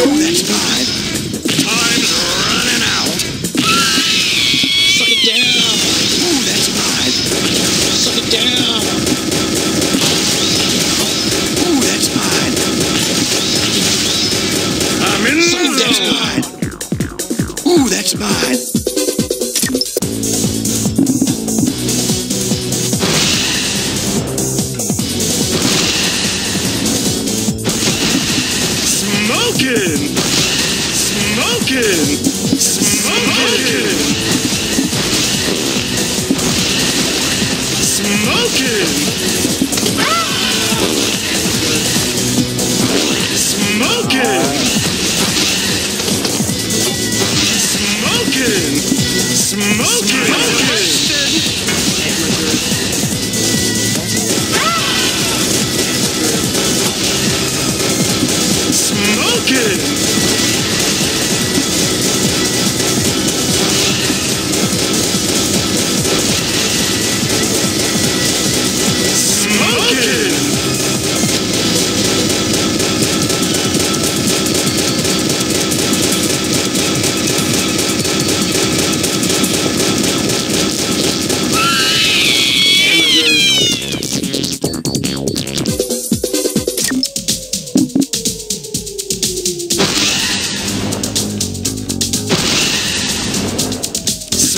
Ooh, that's fine. Time's running out. Suck it down. Ooh, that's fine. Suck it down. Ooh, that's fine. I'm in Suck the That's fine. Ooh, that's fine.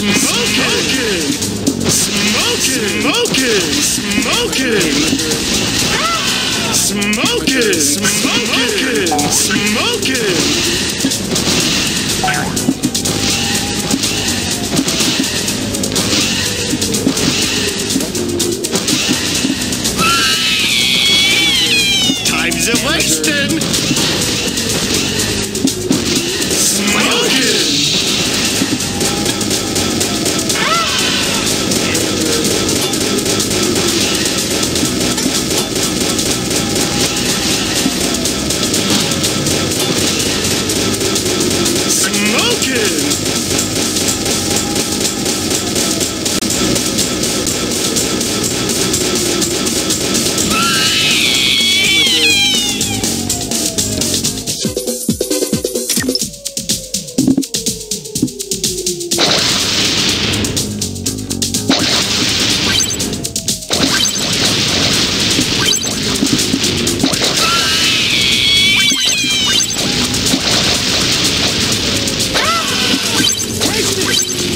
Smoking! Smoking! Smoking! Smoking! Smoking! Smoking! Smoking! you